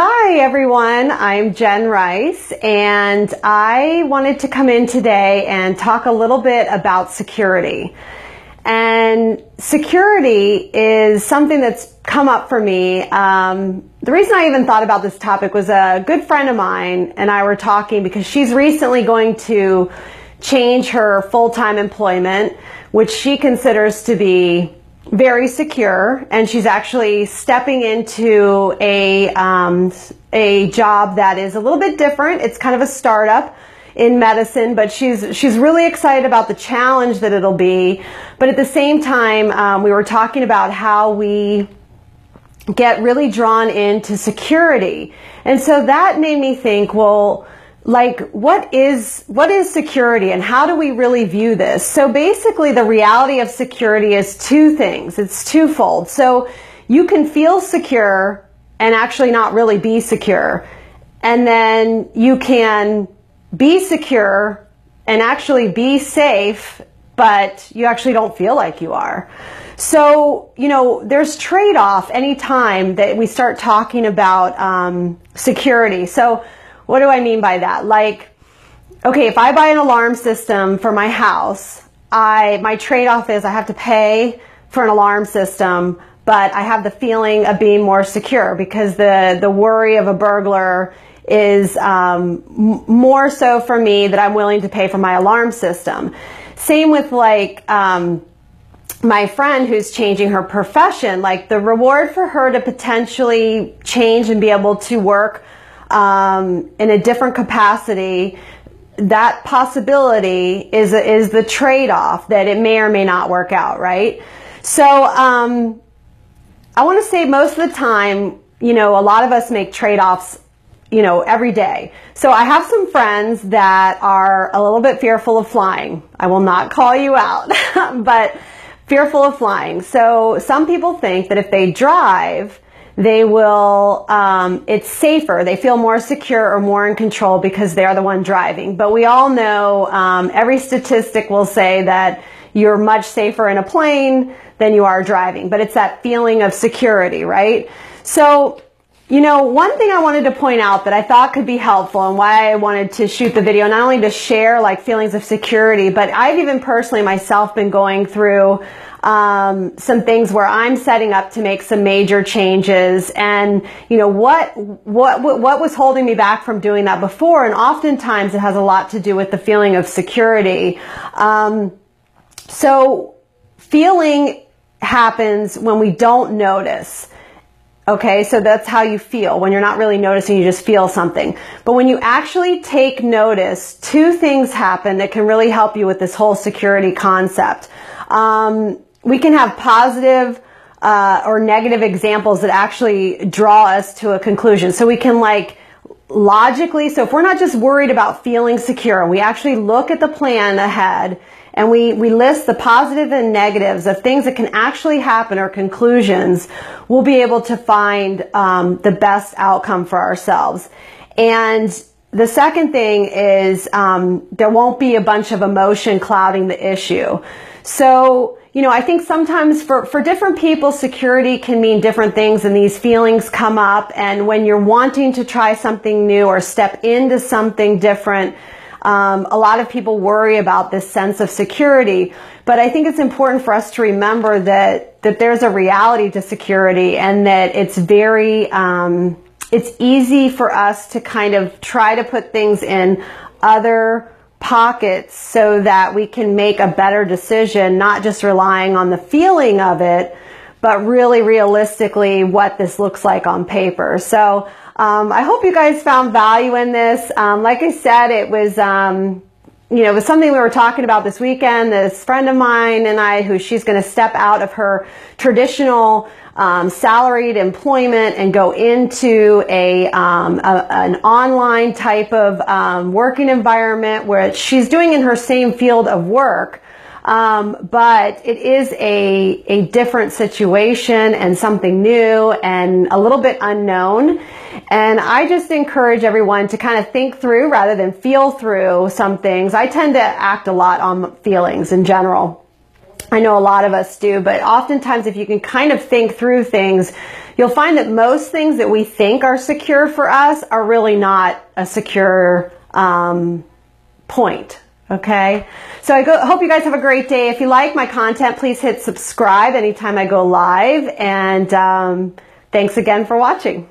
Hi everyone, I'm Jenn Rice and I wanted to come in today and talk a little bit about security. And security is something that's come up for me. Um, the reason I even thought about this topic was a good friend of mine and I were talking because she's recently going to change her full-time employment, which she considers to be very secure, and she's actually stepping into a um, a job that is a little bit different. It's kind of a startup in medicine, but she's she's really excited about the challenge that it'll be. But at the same time, um, we were talking about how we get really drawn into security, and so that made me think, well like what is what is security and how do we really view this? So basically the reality of security is two things. It's twofold. So you can feel secure and actually not really be secure. And then you can be secure and actually be safe but you actually don't feel like you are. So you know there's trade-off anytime that we start talking about um, security. So what do I mean by that? Like, okay, if I buy an alarm system for my house, I my trade-off is I have to pay for an alarm system, but I have the feeling of being more secure because the the worry of a burglar is um, more so for me that I'm willing to pay for my alarm system. Same with like um, my friend who's changing her profession, like the reward for her to potentially change and be able to work um, in a different capacity, that possibility is is the trade off that it may or may not work out, right? So um, I want to say most of the time, you know, a lot of us make trade offs, you know, every day. So I have some friends that are a little bit fearful of flying. I will not call you out, but fearful of flying. So some people think that if they drive, they will, um, it's safer. They feel more secure or more in control because they're the one driving. But we all know um, every statistic will say that you're much safer in a plane than you are driving. But it's that feeling of security, right? So, you know, one thing I wanted to point out that I thought could be helpful and why I wanted to shoot the video, not only to share like feelings of security, but I've even personally myself been going through um, some things where I'm setting up to make some major changes and you know what what what was holding me back from doing that before. And oftentimes it has a lot to do with the feeling of security. Um, so feeling happens when we don't notice Okay, so that's how you feel. When you're not really noticing, you just feel something. But when you actually take notice, two things happen that can really help you with this whole security concept. Um, we can have positive uh, or negative examples that actually draw us to a conclusion. So we can like logically, so if we're not just worried about feeling secure, we actually look at the plan ahead and we, we list the positive and negatives of things that can actually happen or conclusions, we'll be able to find um, the best outcome for ourselves. And the second thing is um, there won't be a bunch of emotion clouding the issue. So you know, I think sometimes for, for different people, security can mean different things and these feelings come up. And when you're wanting to try something new or step into something different, um, a lot of people worry about this sense of security. But I think it's important for us to remember that, that there's a reality to security and that it's very, um, it's easy for us to kind of try to put things in other pockets so that we can make a better decision, not just relying on the feeling of it, but really realistically what this looks like on paper. So um, I hope you guys found value in this. Um, like I said, it was, um, you know, it was something we were talking about this weekend. This friend of mine and I, who she's going to step out of her traditional um, salaried employment and go into a, um, a an online type of um, working environment where she's doing in her same field of work. Um, but it is a, a different situation and something new and a little bit unknown. And I just encourage everyone to kind of think through rather than feel through some things. I tend to act a lot on feelings in general. I know a lot of us do, but oftentimes if you can kind of think through things, you'll find that most things that we think are secure for us are really not a secure um, point. Okay, so I go, hope you guys have a great day. If you like my content, please hit subscribe anytime I go live. And um, thanks again for watching.